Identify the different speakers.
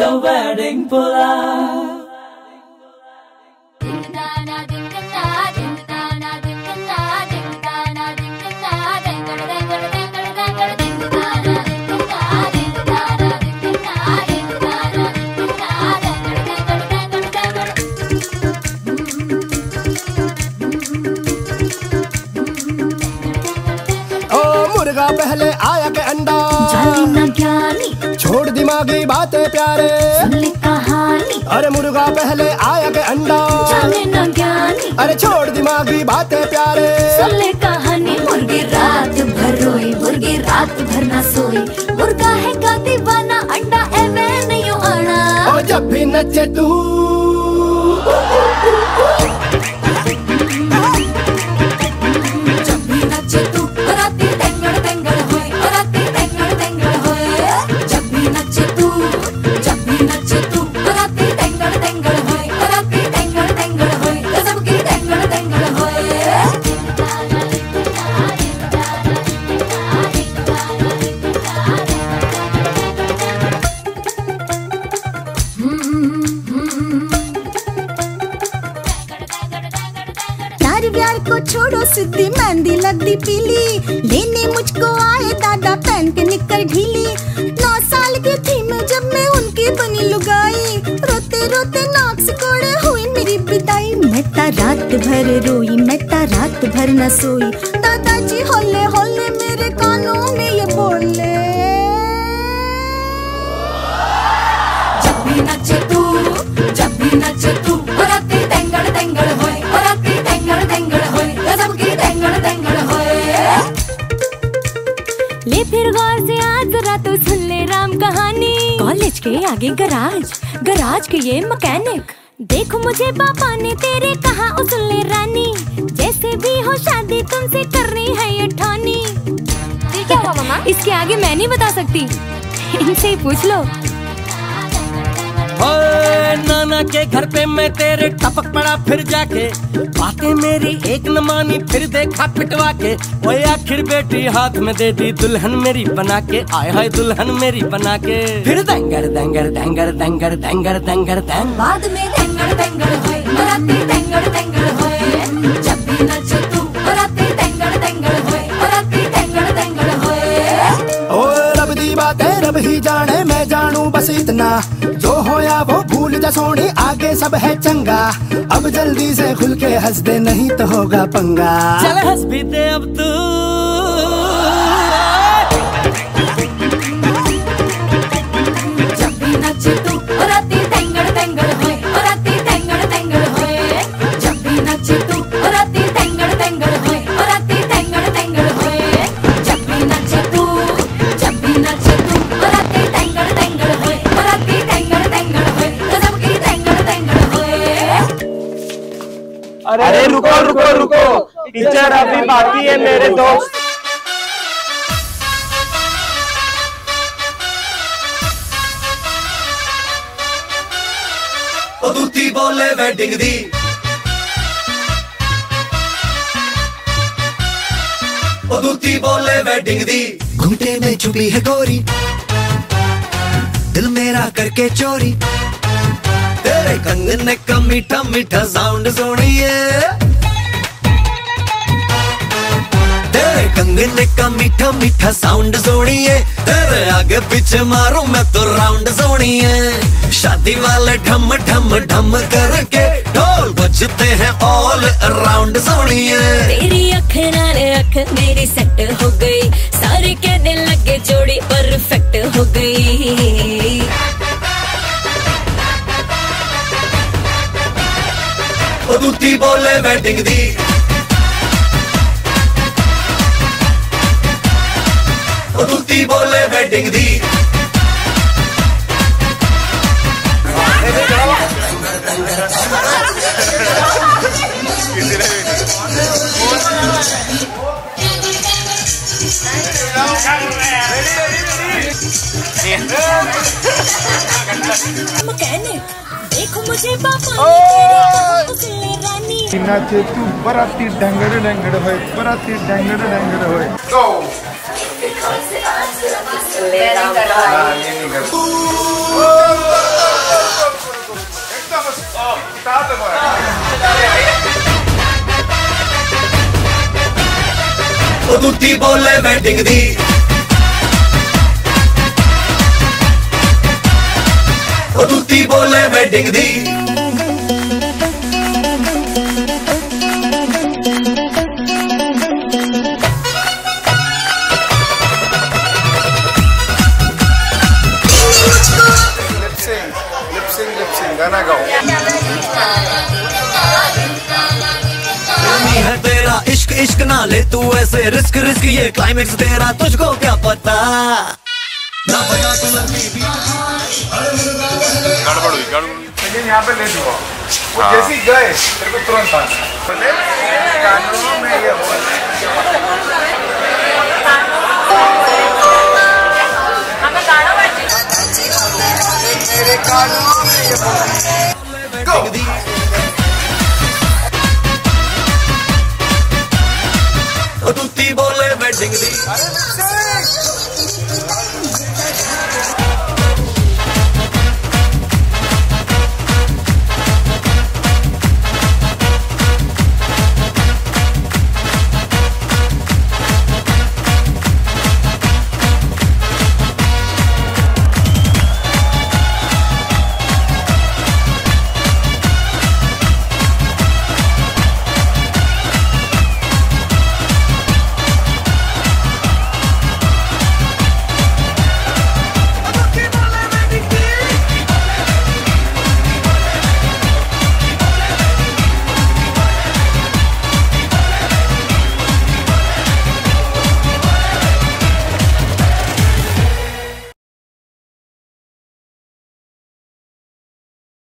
Speaker 1: the wedding pula.
Speaker 2: दिमागी बातें प्यारे।
Speaker 3: कहानी।
Speaker 2: अरे मुर्गा पहले आया के अंडा। अरे छोड़ दिमागी बातें प्यारे।
Speaker 3: सुन कहानी मुर्गी रात भर रोई मुर्गी रात भर ना सोई। मुर्गा है का दीवाना अंडा एवे नहीं आना
Speaker 2: और जब भी नचे तू
Speaker 4: प्यार को छोड़ो सिद्धि मेहंदी लगदी पीली। लेने मुझको आए दादा पहन के निकर ढीली। नौ साल की थी मैं जब मैं उनकी बनी लुगाई। रोते रोते नाक से कोड़े हुई मेरी विदाई मैं ता रात भर रोई मैं ता रात भर न सोई। दादाजी होले होले मेरे कानों में ये बोले।
Speaker 3: जब भी नचे तू, जब भी नचे तू
Speaker 5: फिर गौर से आज जरा तो सुन ले राम कहानी। कॉलेज के आगे गराज गराज के ये मकैनिक। देखो मुझे पापा ने तेरे कहा सुन ले रानी जैसे भी हो शादी तुमसे करनी है ये ठानी। क्या हुआ मामा इसके आगे मैं नहीं बता सकती। इनसे ही पूछ लो।
Speaker 6: नाना के घर पे मैं तेरे टपक पड़ा फिर जाके। बातें मेरी एक न मानी फिर देखा पिटवा के ओए आखिर बेटी हाथ में दे दी दुल्हन मेरी बना के आय हाय दुल्हन मेरी बना के फिर दंगर दंगर दंगर दंगर दंगर दंगर दंग
Speaker 3: बाद में टेंगड़ टेंगड़ होए राती टेंगड़ टेंगड़ होए। जब भी नचे तू राती टेंगड़ टेंगड़ होए राती टेंगड़ टेंगड़ होए।
Speaker 2: ओ रब दी बातें रब ही जाने। जानू बस इतना। जो होया वो भूल जा सोनी, आगे सब है चंगा। अब जल्दी से खुल के हंस दे, नहीं तो होगा पंगा।
Speaker 6: चल हंस भी दे अब तू।
Speaker 3: अरे
Speaker 7: अरे रुको रुको रुको टीचर अभी बाकी है मेरे दोस्त।
Speaker 8: तो दूती बोले वेडिंग दी दूती तो बोले वेडिंग दी घूटे में छुपी है गोरी। दिल मेरा करके चोरी। तेरे कंगने का मीठा मीठा साउंड सोनिए। तेरे कंगने का मीठा मीठा साउंड सोनिए। तेरे आगे पीछे मारूं मैं तो राउंड सोनिए। शादी वाले ढम ढम ढम करके ढोल बजते हैं ऑल अराउंड सोनिए।
Speaker 5: तेरी अख नाल अख, मेरी सेट हो गई। सारे कहने
Speaker 8: ਦੂਤੀ ਬੋਲੇ ਵੈਡਿੰਗ ਦੀ ਉਹ ਦੂਤੀ ਬੋਲੇ ਵੈਡਿੰਗ ਦੀ
Speaker 5: मैकेनिक देखो मुझे पापा
Speaker 9: સીનાચે તું બરાતી ઢંગડ ઢંગડ હોય બરાતી
Speaker 2: ઢંગડ
Speaker 8: ઢંગડ હોય ગો દૂતી બોલે બેટિંગ દી ઓ દૂતી
Speaker 9: બોલે બેટિંગ દી गाना गाओ।
Speaker 8: है तेरा इश्क इश्क ना ले तू ऐसे। रिस्क रिस्क ये क्लाइमेक्स तेरा। तुझको क्या पता? ना पता तू
Speaker 9: गड़बड़ हुई गड़बड़ लेकिन यहाँ पे ले चुका वो जैसे गए तेरे को तुरंत आना। कानूनों में ये हो।
Speaker 8: Arena 6!